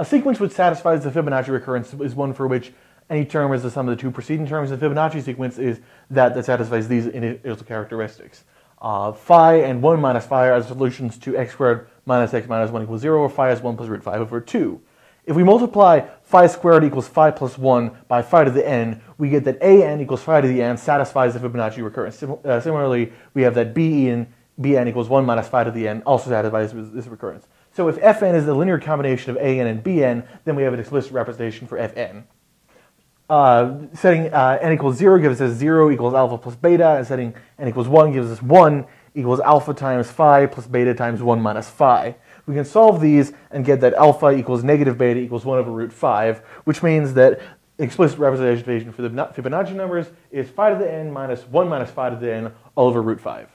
A sequence which satisfies the Fibonacci recurrence is one for which any term is the sum of the two preceding terms. The Fibonacci sequence is that that satisfies these initial characteristics. Uh, phi and 1 minus phi are the solutions to x squared minus x minus 1 equals 0, or phi is 1 plus root 5 over 2. If we multiply phi squared equals phi plus 1 by phi to the n, we get that a n equals phi to the n satisfies the Fibonacci recurrence. Sim uh, similarly, we have that b n, b n equals 1 minus phi to the n also satisfies this recurrence. So if fn is the linear combination of an and bn, then we have an explicit representation for fn. Uh, setting uh, n equals 0 gives us 0 equals alpha plus beta, and setting n equals 1 gives us 1 equals alpha times phi plus beta times 1 minus phi. We can solve these and get that alpha equals negative beta equals 1 over root 5, which means that explicit representation for the Fibonacci numbers is phi to the n minus 1 minus phi to the n all over root 5.